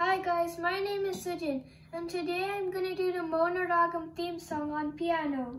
Hi guys, my name is Sujin and today I'm to do the Mouna Ragam theme song on piano.